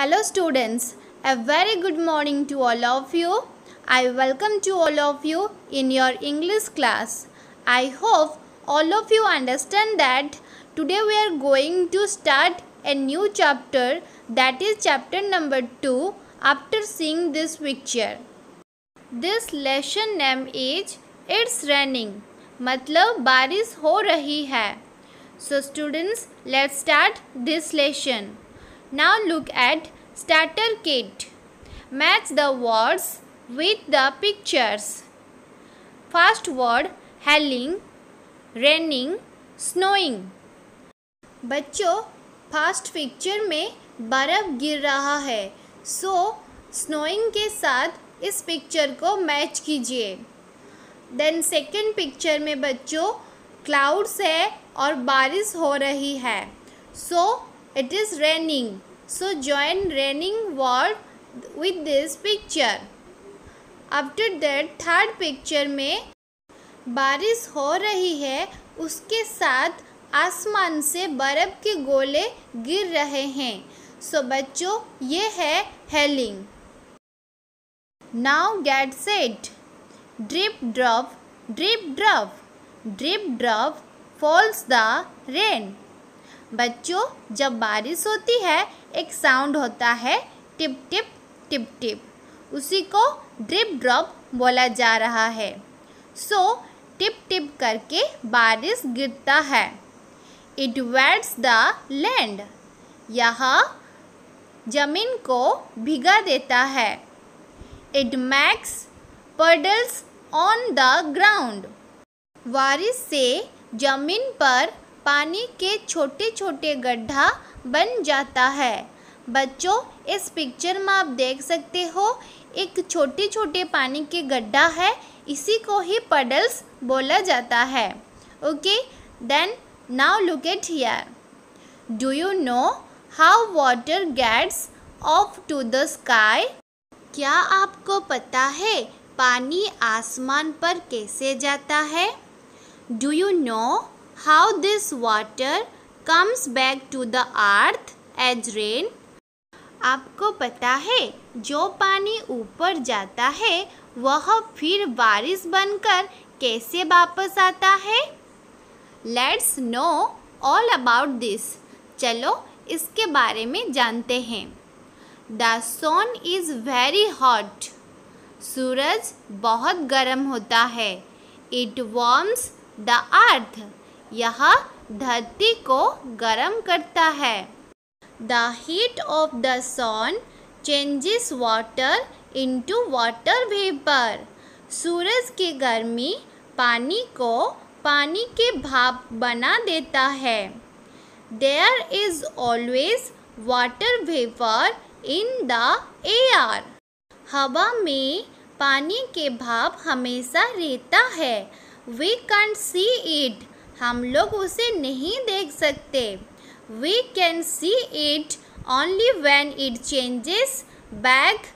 Hello students, a very good morning to all of you. I welcome to all of you in your English class. I hope all of you understand that today we are going to start a new chapter that is chapter number 2 after seeing this picture. This lesson name is It's Raining मतलब बारिश हो रही है So students, let's start this lesson. Now look at starter kit. Match the words with the pictures. First word hailing, raining, snowing. बच्चों first picture में बर्फ़ गिर रहा है सो स्नोइंग के साथ इस पिक्चर को मैच कीजिए देन सेकेंड पिक्चर में बच्चों क्लाउड्स है और बारिश हो रही है so it is raining so join raining word with this picture after that third picture में बारिश हो रही है। उसके साथ आसमान से बर्फ़ के गोले गिर रहे हैं। सो so, बच्चों ये है hailing now get set drip drop drip drop drip drop falls the rain बच्चों, जब बारिश होती है, एक साउंड होता है, टिप टिप टिप टिप। उसी को ड्रिप ड्रॉप बोला जा रहा है। सो टिप टिप करके बारिश गिरता है। इट वेट्स द लैंड यह ज़मीन को भिगा देता है। It makes puddles on the ground बारिश से ज़मीन पर पानी के छोटे छोटे गड्ढा बन जाता है। बच्चों, इस पिक्चर में आप देख सकते हो, एक छोटे छोटे पानी के गड्ढा है, इसी को ही पडल्स बोला जाता है। Okay, then now look at here. Do you know how water gets off to the sky? क्या आपको पता है पानी आसमान पर कैसे जाता है? Do you know how this water comes back to the earth as rain आपको पता है, जो पानी ऊपर जाता है, वह फिर बारिश बनकर कैसे वापस आता है? Let's know all about this चलो, इसके बारे में जानते हैं। The sun is very hot सूरज बहुत गर्म होता है। इट वॉर्म्स द अर्थ यह धरती को गर्म करता है। The heat of the sun changes water into water vapour सूरज की गर्मी पानी को पानी के भाप बना देता है। There is always water vapour in the air हवा में पानी के भाप हमेशा रहता है। वी कैन सी इट हम लोग उसे नहीं देख सकते। We can see it only when it changes back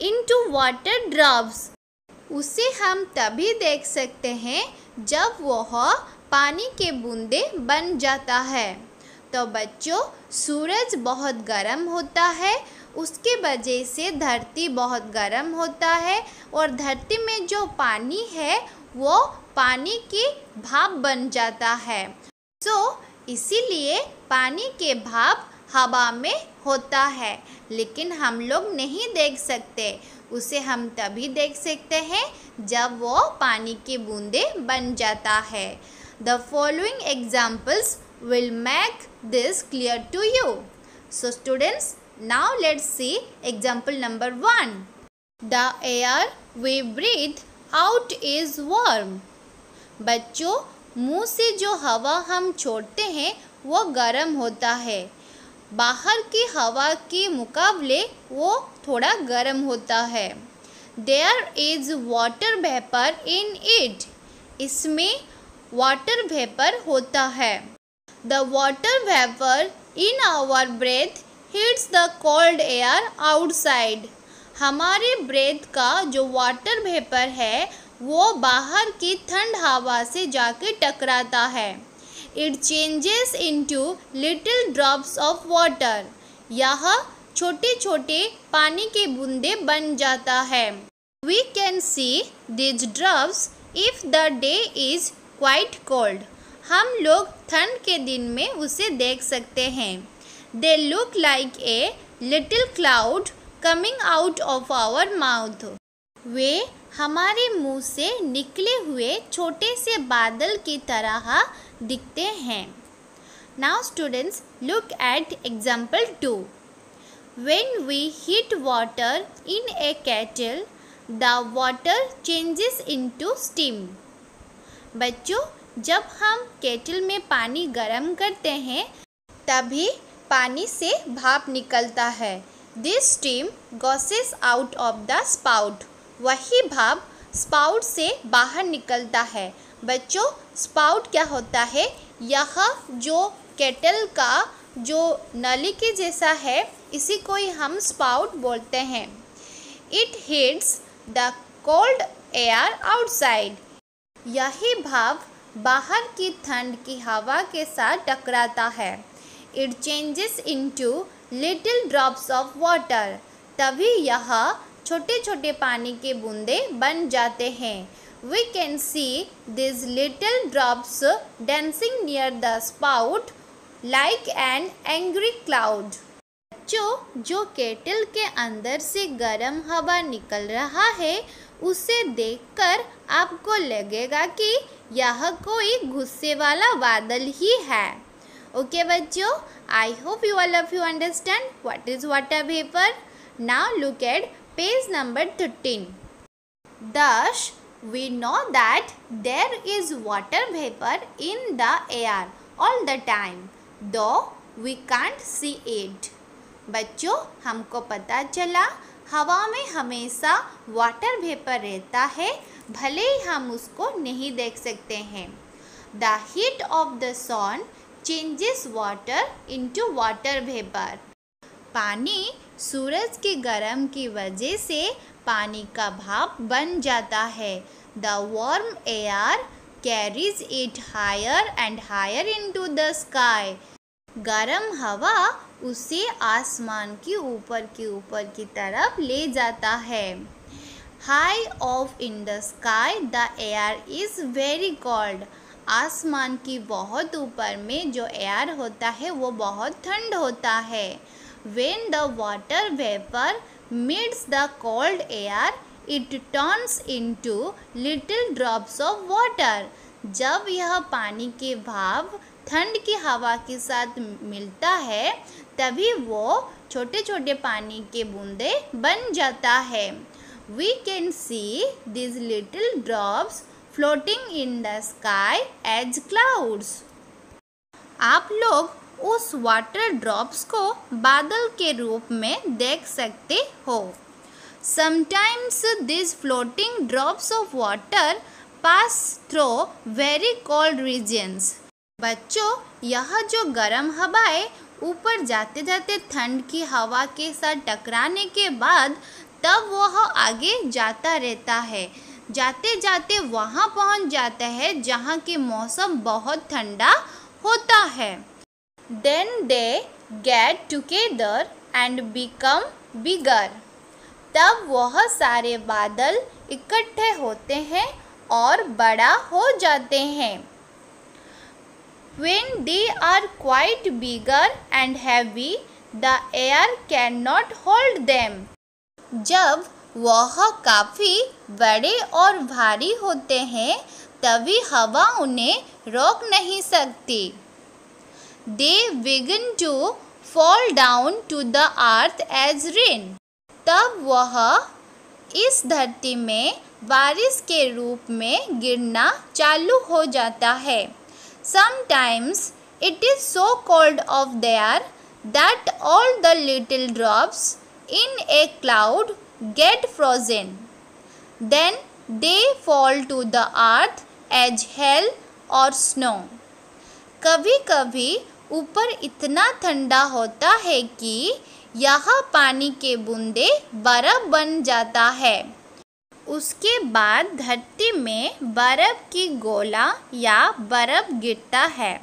into water drops उसे हम तभी देख सकते हैं जब वह पानी के बूंदे बन जाता है। तो बच्चों, सूरज बहुत गर्म होता है, उसके वजह से धरती बहुत गर्म होता है और धरती में जो पानी है वो पानी की भाप बन जाता है। सो so, इसीलिए पानी के भाप हवा में होता है। लेकिन हम लोग नहीं देख सकते। उसे हम तभी देख सकते हैं जब वो पानी की बूंदे बन जाता है। The following examples will make this clear to you so students now let's see example number one the air we breathe out is warm बच्चों, मुँह से जो हवा हम छोड़ते हैं, वो गर्म होता है। बाहर की हवा के मुकाबले वो थोड़ा गर्म होता है। There is water vapour in it इसमें वाटर वेपर होता है। The water vapour in our breath hits the cold air outside हमारे ब्रेथ का जो वाटर वेपर है, वो बाहर की ठंड हवा से जाके टकराता है। It changes into little drops of water यह छोटे छोटे पानी के बूंदे बन जाता है। We can see these drops if the day is quite cold हम लोग ठंड के दिन में उसे देख सकते हैं। They look like a little cloud coming out of our mouth वे हमारे मुँह से निकले हुए छोटे से बादल की तरह दिखते हैं। Now students look at example two when we heat water in a kettle the water changes into steam बच्चों, जब हम केटल में पानी गर्म करते हैं, तभी पानी से भाप निकलता है। This steam goes out of the spout वही भाप स्पाउट से बाहर निकलता है। बच्चों स्पाउट क्या होता है? यह जो केटल का, जो नली के जैसा है, इसी को ही हम स्पाउट बोलते हैं। It hits the cold air outside यही भाप बाहर की ठंड की हवा के साथ टकराता है। It changes into little drops of water तभी यह छोटे छोटे पानी के बूंदे बन जाते हैं। We can see this little drops dancing near the spout like an angry cloud जो जो केटल के अंदर से गर्म हवा निकल रहा है, उसे देखकर आपको लगेगा कि यह कोई गुस्से वाला बादल ही है। ओके बच्चों I hope you all of you understand what is water vapour now look at Page number 13. Thus, we know that there is water vapor in the air all the time, though we can't see it. बच्चों हमको पता चला हवा में हमेशा water vapour रहता है भले ही हम उसको नहीं देख सकते हैं the heat of the sun changes water into water vapour पानी सूरज के गर्म की वजह से पानी का भाप बन जाता है। The warm air carries it higher and higher into the sky गर्म हवा उसे आसमान के ऊपर के ऊपर की तरफ़ ले जाता है। High of in the sky the air is very cold आसमान की बहुत ऊपर में जो एयर होता है वो बहुत ठंड होता है When the water vapor meets the cold air, it turns into little drops of water. जब यह पानी के भाव ठंड की हवा के साथ मिलता है तभी वो छोटे छोटे पानी के बूंदे बन जाता है we can see these little drops floating in the sky as clouds आप लोग उस वाटर ड्रॉप्स को बादल के रूप में देख सकते हो। Sometimes this floating drops of water pass through very cold regions बच्चों, यह जो गर्म हवाएँ ऊपर जाते जाते ठंड की हवा के साथ टकराने के बाद तब वह आगे जाता रहता है। जाते जाते वहाँ पहुँच जाता है जहाँ के मौसम बहुत ठंडा होता है। Then they get together and become bigger तब वह सारे बादल इकट्ठे होते हैं और बड़ा हो जाते हैं। When they are quite bigger and heavy, the air cannot hold them. जब वह काफ़ी बड़े और भारी होते हैं, तभी हवा उन्हें रोक नहीं सकती। They vegan to fall down to the earth as rain. तब वह इस धरती में बारिश के रूप में गिरना चालू हो जाता है। Sometimes it is so cold of there that all the little drops in a cloud get frozen. Then they fall to the earth as hail or snow. कभी कभी ऊपर इतना ठंडा होता है कि यहाँ पानी के बूंदे बर्फ़ बन जाता है उसके बाद धरती में बर्फ़ की गोला या बर्फ़ गिरता है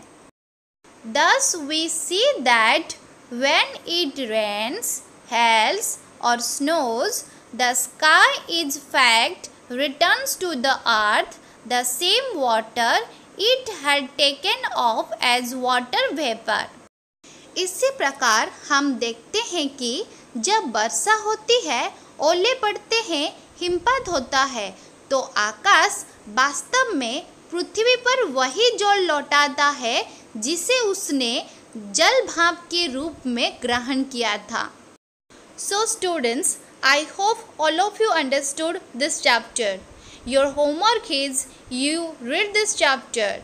thus we see that when it rains hails or snows, the sky is fact returns to the earth the same water it had taken off as water vapor. इसी प्रकार हम देखते हैं कि जब वर्षा होती है ओले पड़ते हैं हिमपात होता है तो आकाश वास्तव में पृथ्वी पर वही जल लौटाता है जिसे उसने जल भाप के रूप में ग्रहण किया था So students, I hope all of you understood this chapter. Your homework is you read this chapter.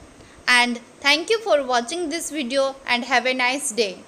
And thank you for watching this video and have a nice day.